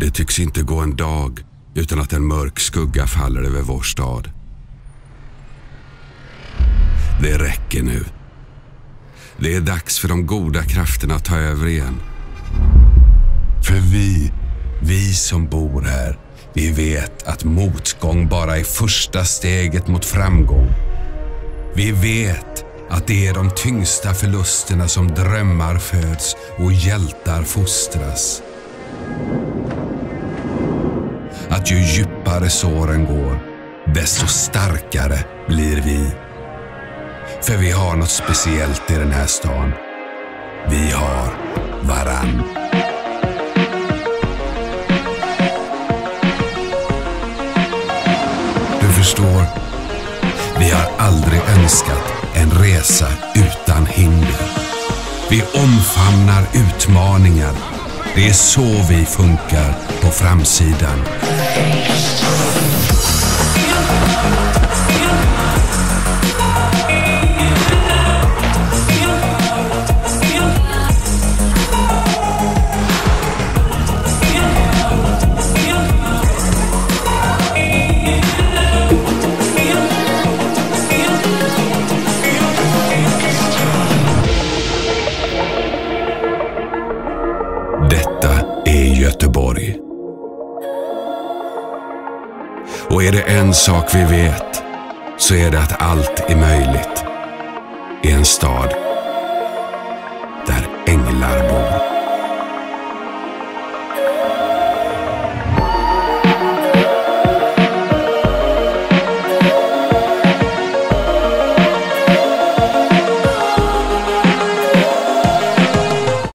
Det tycks inte gå en dag utan att en mörk skugga faller över vår stad. Det räcker nu. Det är dags för de goda krafterna att ta över igen. För vi, vi som bor här, vi vet att motgång bara är första steget mot framgång. Vi vet att det är de tyngsta förlusterna som drömmar föds och hjältar fostras. Att ju djupare såren går, desto starkare blir vi. För vi har något speciellt i den här stan. Vi har varann. Du förstår, vi har aldrig önskat en resa utan hinder. Vi omfamnar utmaningar. Det är så vi funkar på framsidan. Göteborg. Och är det en sak vi vet så är det att allt är möjligt i en stad där änglar bor.